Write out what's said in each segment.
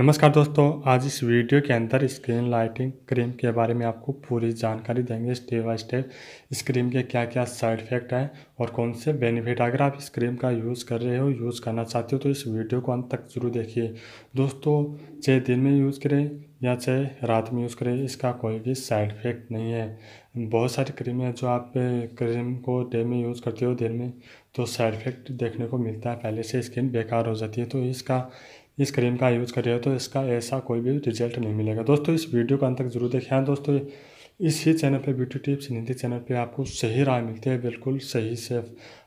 नमस्कार दोस्तों, आज इस वीडियो के अंदर स्क्रीन लाइटिंग क्रीम के बारे में आपको पूरी जानकारी देंगे। स्टेप बाय स्टेप इस क्रीम के क्या क्या साइड इफ़ेक्ट हैं और कौन से बेनिफिट अगर आप इस क्रीम का यूज़ कर रहे हो यूज़ करना चाहते हो तो इस वीडियो को अंत तक ज़रूर देखिए। दोस्तों, चाहे दिन में यूज़ करें या चाहे रात में यूज़ करें, इसका कोई भी साइड इफ़ेक्ट नहीं है। बहुत सारी क्रीम है जो आप क्रीम को डे में यूज़ करते हो, दिन में तो साइड इफ़ेक्ट देखने को मिलता है। पहले से स्किन बेकार हो जाती है तो इसका इस क्रीम का यूज़ कर रहे हो तो इसका ऐसा कोई भी रिज़ल्ट नहीं मिलेगा। दोस्तों, इस वीडियो को अंत तक ज़रूर देखें। हाँ दोस्तों, इस ही चैनल पे ब्यूटी टिप्स हिंदी चैनल पे आपको सही राय मिलती है। बिल्कुल सही से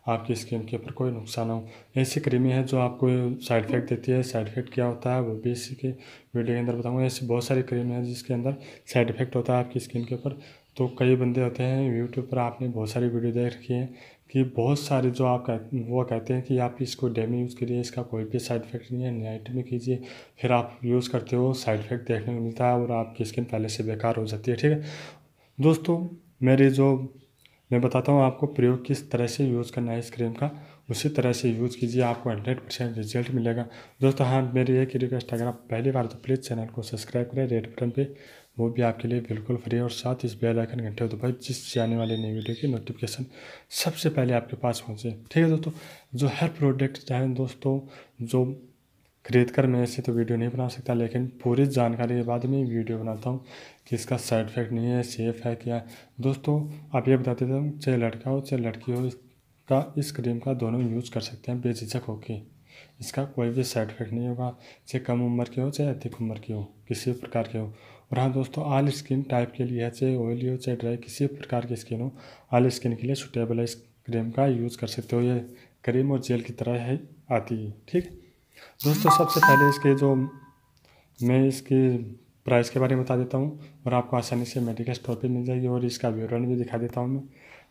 आपकी स्किन के ऊपर कोई नुकसान हो। ऐसी क्रीमें हैं जो आपको साइड इफ़ेक्ट देती है, साइड इफ़ेक्ट क्या होता है, वो भी इसी के वीडियो के अंदर बताऊँगा। ऐसी बहुत सारी क्रीमें हैं जिसके अंदर साइड इफ़ेक्ट होता है आपकी स्किन के ऊपर। तो कई बंदे होते हैं यूट्यूब पर, आपने बहुत सारी वीडियो देख रखी है कि बहुत सारे जो आप कह, वो कहते हैं कि आप इसको डे में यूज़ करिए, इसका कोई भी साइड इफ़ेक्ट नहीं है नाइट में कीजिए, फिर आप यूज़ करते हो, साइड इफ़ेक्ट देखने को मिलता है और आपकी स्किन पहले से बेकार हो जाती है, ठीक है? दोस्तों, मेरे जो, मैं बताता हूँ आपको प्रयोग किस तरह से यूज़ करना है इस क्रीम का। उसी तरह से यूज़ कीजिए, आपको हंड्रेड परसेंट रिज़ल्ट मिलेगा। दोस्तों हाँ मेरी एक रिक्वेस्ट, अगर आप पहली बार तो प्लीज़ चैनल को सब्सक्राइब करें, रेड बटन पे, वो भी आपके लिए बिल्कुल फ्री और साथ इस बेल आइकन घंटे तो भाई जिससे आने वाली नई वीडियो की नोटिफिकेशन सबसे पहले आपके पास पहुँचे। ठीक है दोस्तों, जो हर प्रोडक्ट चाहे दोस्तों, जो खरीद कर मैं ऐसे तो वीडियो नहीं बना सकता, लेकिन पूरी जानकारी के बाद में वीडियो बनाता हूँ कि इसका साइड इफ़ेक्ट नहीं है, सेफ़ है क्या। दोस्तों, आप ये बता देता हूँ चाहे लड़का हो, चाहे लड़की हो इसका इस क्रीम का दोनों यूज़ कर सकते हैं बेझिझक होके। इसका कोई भी साइड इफ़ेक्ट नहीं होगा, चाहे कम उम्र के हो, चाहे अधिक उम्र के हो, किसी भी प्रकार के हो। और हाँ दोस्तों आल स्किन टाइप के लिए है चाहे ऑयली हो, चाहे ड्राई किसी भी प्रकार की स्किन हो आल स्किन के लिए सुटेबल है इस क्रीम का यूज़ कर सकते हो। ये क्रीम और जेल की तरह है आती है, ठीक? दोस्तों, सबसे पहले इसके जो मैं इसकी प्राइस के बारे में बता देता हूँ और आपको आसानी से मेडिकल स्टोर पर मिल जाएगी और इसका विवरण भी दिखा देता हूँ मैं।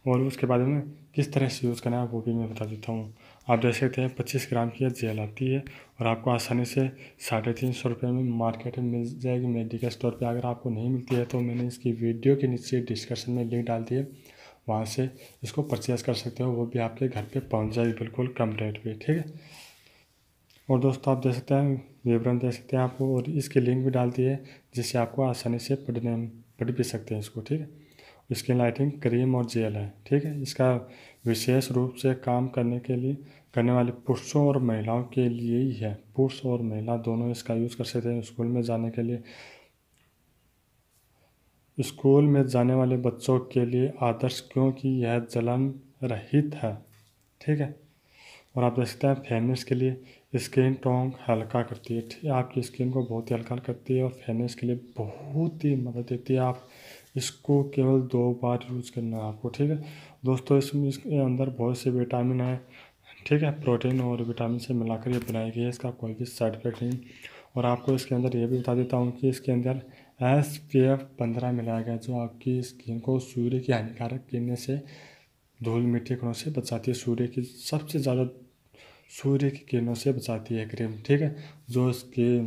और उसके बाद में किस तरह से यूज़ करना है, वो भी मैं बता देता हूँ। आप देख सकते हैं, पच्चीस ग्राम की जेल आती है और आपको आसानी से साढ़े तीन सौ रुपये में मार्केट में मिल जाएगी। मेडिकल स्टोर पे अगर आपको नहीं मिलती है तो मैंने इसकी वीडियो के नीचे डिस्क्रिप्शन में लिंक डाल दी है। वहाँ से इसको परचेज़ कर सकते हो, वो भी आपके घर पे पहुँच जाएगी बिल्कुल कम रेट पे, ठीक है? और दोस्तों, आप देख सकते हैं, विवरण दे सकते हैं आपको और इसकी लिंक भी डाल दी है, जिससे आपको आसानी से पढ़ने पढ़ भी सकते हैं इसको, ठीक है? स्किन लाइटिंग क्रीम और जेल है, ठीक है? इसका विशेष रूप से काम करने के लिए, करने वाले पुरुषों और महिलाओं के लिए ही है। पुरुष और महिला दोनों इसका यूज़ कर सकते हैं स्कूल में जाने के लिए। स्कूल में जाने वाले बच्चों के लिए आदर्श, क्योंकि यह जलन रहित है, ठीक है? और आप देख सकते हैं फेमनेस के लिए स्किन टोंग हल्का करती है, ठीक है? आपकी स्किन को बहुत ही हल्का करती है और फेमनेस के लिए बहुत ही मदद देती है। आप इसको केवल दो बार यूज़ करना है आपको, ठीक है? दोस्तों, इसमें इसके अंदर बहुत से विटामिन है, ठीक है? प्रोटीन और विटामिन से मिलाकर ये बनाई गई है। इसका कोई भी साइड इफ़ेक्ट नहीं। और आपको इसके अंदर ये भी बता देता हूँ कि इसके अंदर एस पी एफ़ पंद्रह मिलाया गया जो आपकी स्किन को सूर्य की हानिकारक किरणें से, धूल, मिट्टी कणों से बचाती है। सूर्य की सबसे ज़्यादा, सूर्य की किरणों से बचाती है क्रीम ठीक है? जो इसकी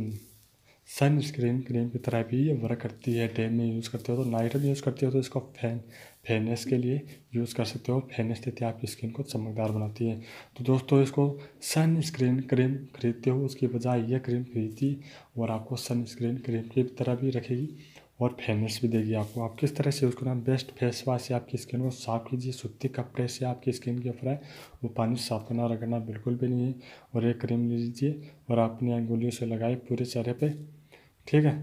सन स्क्रीन क्रीम की तरह भी ये वर्क करती है डे में यूज़ करते हो तो नाइट में यूज़ करते हो तो इसको फ़ैन फेयरनेस के लिए यूज़ कर सकते हो। फेयरनेस देती है आपकी स्किन को, चमकदार बनाती है। तो दोस्तों इसको सनस्क्रीन क्रीम खरीदते हो, उसकी बजाय यह क्रीम खरीदती और आपको सनस्क्रीन क्रीम की तरह भी रखेगी। और फेयरनेस भी देगी आपको। आप किस तरह से उसको ना बेस्ट फेस वाश से आपकी स्किन को साफ़ कीजिए, सूती कपड़े से आपकी स्किन के ऊपर है वो पानी साफ़ करना रगड़ना बिल्कुल भी नहीं है। और एक क्रीम ले लीजिए और अपनी अंगुलियों से लगाए पूरे चेहरे पे, ठीक है?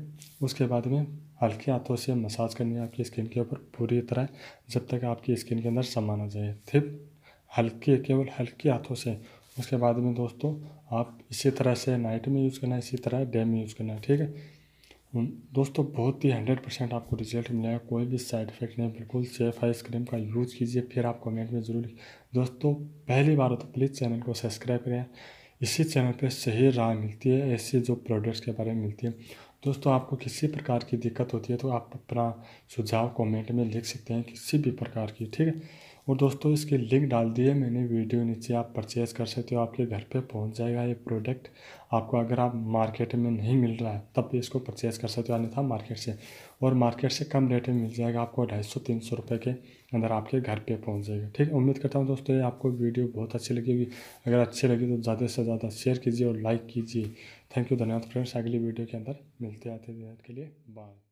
उसके बाद में हल्के हाथों से मसाज करनी है आपकी स्किन के ऊपर पूरी तरह, जब तक आपकी स्किन के अंदर सामान आ जाए फिर हल्के, केवल हल्के हाथों से। उसके बाद में दोस्तों, आप इसी तरह से नाइट में यूज़ करना है, इसी तरह डे में यूज़ करना है, ठीक है? दोस्तों, बहुत ही हंड्रेड परसेंट आपको रिज़ल्ट मिलेगा कोई भी साइड इफ़ेक्ट नहीं, बिल्कुल सेफ़ है। इस क्रीम का यूज़ कीजिए, फिर आप कमेंट में ज़रूर दोस्तों, पहली बार हो तो प्लीज़ चैनल को सब्सक्राइब करें। इसी चैनल पर सही राय मिलती है, ऐसे जो प्रोडक्ट्स के बारे में मिलती है। दोस्तों, आपको किसी प्रकार की दिक्कत होती है तो आप अपना सुझाव कमेंट में लिख सकते हैं किसी भी प्रकार की, ठीक है? और दोस्तों, इसकी लिंक डाल दी है, मैंने वीडियो नीचे आप परचेज़ कर सकते हो, आपके घर पे पहुँच जाएगा ये प्रोडक्ट। आपको अगर आप मार्केट में नहीं मिल रहा है, तब भी इसको परचेज़ कर सकते हो, अन्यथा मार्केट से। और मार्केट से कम रेट में मिल जाएगा आपको ढाई सौ, तीन सौ रुपये के अंदर आपके घर पे पहुँच जाएगा। ठीक, उम्मीद करता हूँ दोस्तों, ये आपको वीडियो बहुत अच्छी लगेगी अगर अच्छी लगी तो ज़्यादा से ज़्यादा शेयर कीजिए और लाइक कीजिए। थैंक यू, धन्यवाद फ्रेंड्स। अगली वीडियो के अंदर मिलते आते के लिए बाय।